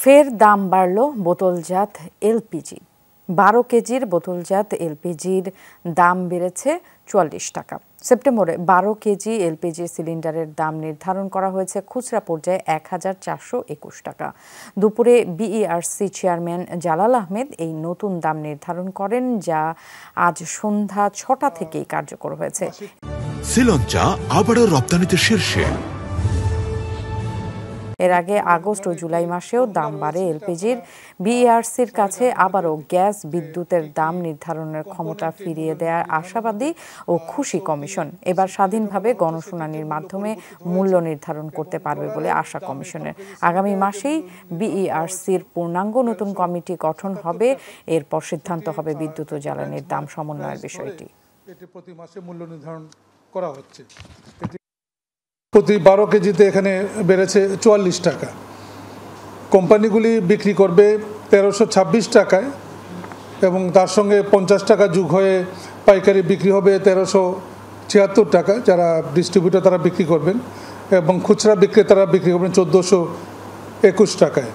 ফের দাম বাড়ল বোতলজাত এলপিজি। বারো কেজির বোতলজাত এলপিজির দাম বেড়েছে চুয়াল্লিশ টাকা। সেপ্টেম্বরে বারো কেজি এলপিজি সিলিন্ডারের দাম নির্ধারণ করা হয়েছে খুচরা পর্যায়ে এক হাজার চারশো একুশ টাকা। দুপুরে বিইআরসি চেয়ারম্যান জালাল আহমেদ এই নতুন দাম নির্ধারণ করেন যা আজ সন্ধ্যা ছটা থেকেই কার্যকর হয়েছে। শ্রীলঞ্চা আবারও রপ্তানিতে শীর্ষে। এর আগে আগস্ট ও জুলাই মাসেও দাম বাড়ে এলপিজির। বিইআরসির কাছে আবারও গ্যাস, বিদ্যুতের দাম নির্ধারণের ক্ষমতা ফিরিয়ে দেওয়ার আশাবাদী ও খুশি কমিশন। এবার স্বাধীনভাবে গণশুনানির মাধ্যমে মূল্য নির্ধারণ করতে পারবে বলে আশা কমিশনের। আগামী মাসেই বিইআরসির পূর্ণাঙ্গ নতুন কমিটি গঠন হবে। এরপর সিদ্ধান্ত হবে বিদ্যুৎ ও জ্বালানির দাম সমন্বয়ের বিষয়টি। প্রতি মাসে মূল্য নির্ধারণ করা হচ্ছে। প্রতি বারো কেজিতে এখানে বেড়েছে চুয়াল্লিশ টাকা। কোম্পানিগুলি বিক্রি করবে তেরোশো ছাব্বিশ টাকায় এবং তার সঙ্গে পঞ্চাশ টাকা যুগ হয়ে পাইকারি বিক্রি হবে তেরোশো ছিয়াত্তর টাকা, যারা ডিস্ট্রিবিউটার তারা বিক্রি করবেন এবং খুচরা বিক্রেতারা বিক্রি করবেন চোদ্দোশো একুশ টাকায়।